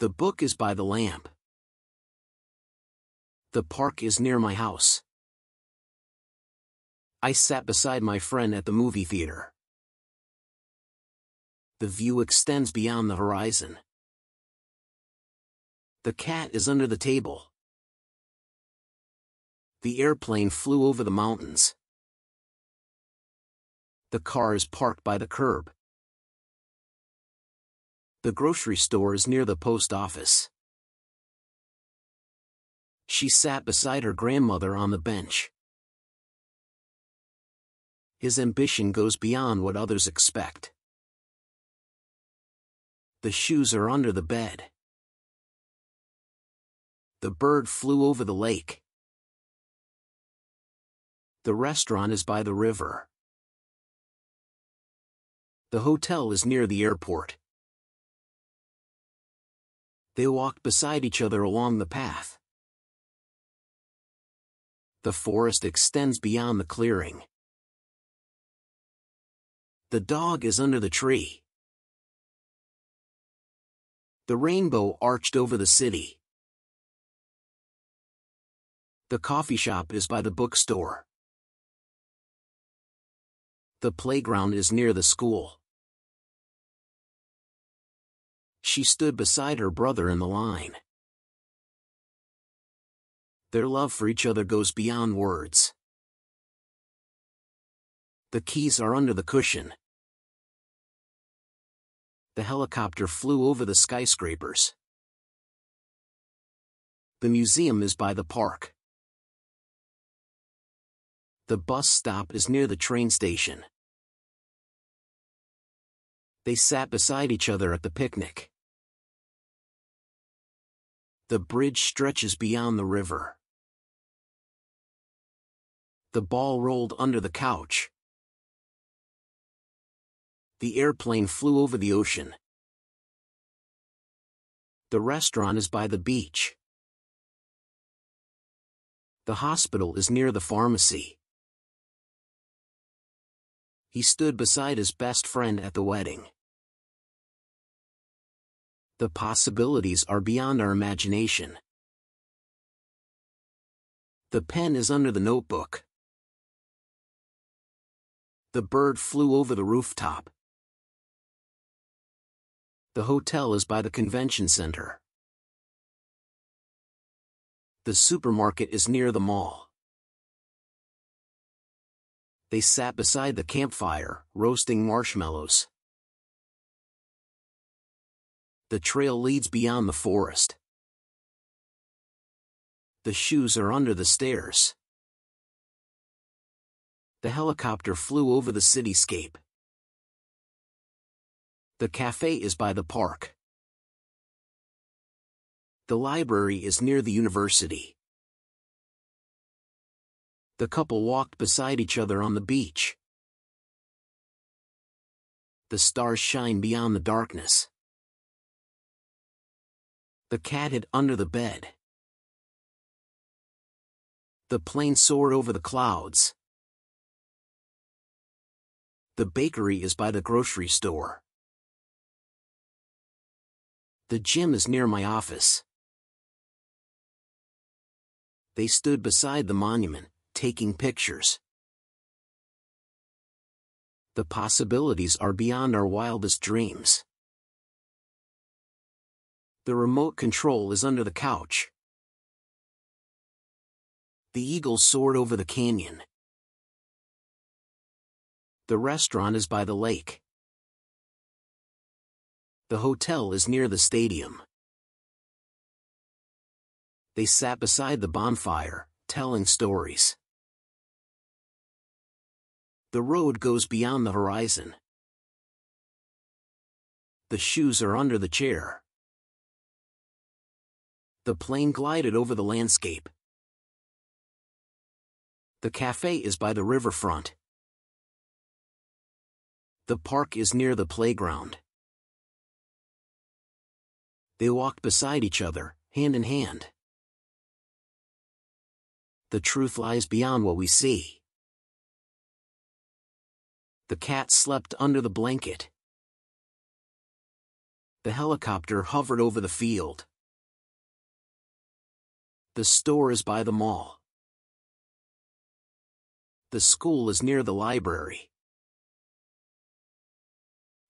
The book is by the lamp. The park is near my house. I sat beside my friend at the movie theater. The view extends beyond the horizon. The cat is under the table. The airplane flew over the mountains. The car is parked by the curb. The grocery store is near the post office. She sat beside her grandmother on the bench. His ambition goes beyond what others expect. The shoes are under the bed. The bird flew over the lake. The restaurant is by the river. The hotel is near the airport. They walked beside each other along the path. The forest extends beyond the clearing. The dog is under the tree. The rainbow arched over the city. The coffee shop is by the bookstore. The playground is near the school. She stood beside her brother in the line. Their love for each other goes beyond words. The keys are under the cushion. The helicopter flew over the skyscrapers. The museum is by the park. The bus stop is near the train station. They sat beside each other at the picnic. The bridge stretches beyond the river. The ball rolled under the couch. The airplane flew over the ocean. The restaurant is by the beach. The hospital is near the pharmacy. He stood beside his best friend at the wedding. The possibilities are beyond our imagination. The pen is under the notebook. The bird flew over the rooftop. The hotel is by the convention center. The supermarket is near the mall. They sat beside the campfire, roasting marshmallows. The trail leads beyond the forest. The shoes are under the stairs. The helicopter flew over the cityscape. The cafe is by the park. The library is near the university. The couple walked beside each other on the beach. The stars shine beyond the darkness. The cat hid under the bed. The plane soared over the clouds. The bakery is by the grocery store. The gym is near my office. They stood beside the monument, taking pictures. The possibilities are beyond our wildest dreams. The remote control is under the couch. The eagle soared over the canyon. The restaurant is by the lake. The hotel is near the stadium. They sat beside the bonfire, telling stories. The road goes beyond the horizon. The shoes are under the chair. The plane glided over the landscape. The cafe is by the riverfront. The park is near the playground. They walked beside each other, hand in hand. The truth lies beyond what we see. The cat slept under the blanket. The helicopter hovered over the field. The store is by the mall. The school is near the library.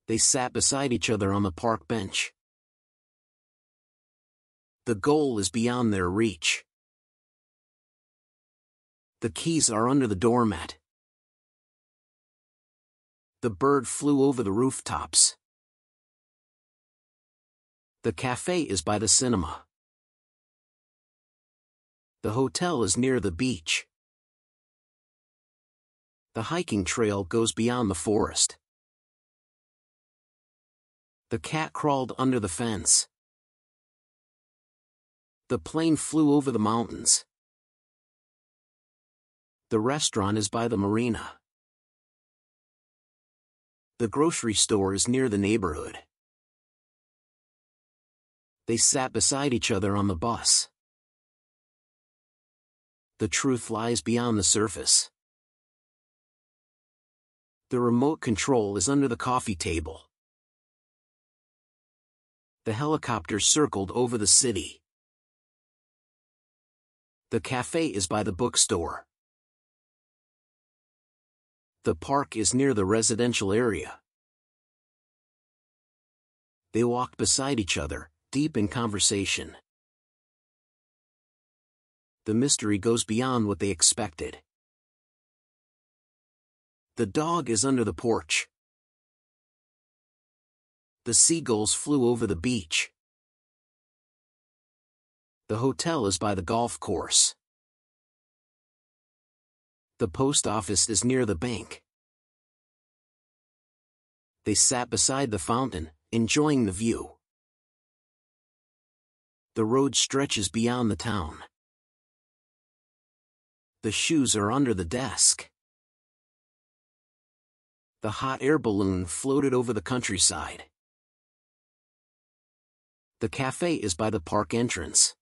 They sat beside each other on the park bench. The goal is beyond their reach. The keys are under the doormat. The bird flew over the rooftops. The cafe is by the cinema. The hotel is near the beach. The hiking trail goes beyond the forest. The cat crawled under the fence. The plane flew over the mountains. The restaurant is by the marina. The grocery store is near the neighborhood. They sat beside each other on the bus. The truth lies beyond the surface. The remote control is under the coffee table. The helicopter circled over the city. The cafe is by the bookstore. The park is near the residential area. They walked beside each other, deep in conversation. The mystery goes beyond what they expected. The dog is under the porch. The seagulls flew over the beach. The hotel is by the golf course. The post office is near the bank. They sat beside the fountain, enjoying the view. The road stretches beyond the town. The shoes are under the desk. The hot air balloon floated over the countryside. The cafe is by the park entrance.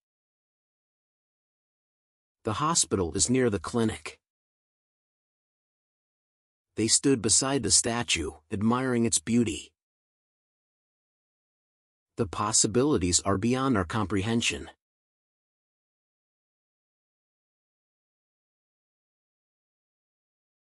The hospital is near the clinic. They stood beside the statue, admiring its beauty. The possibilities are beyond our comprehension.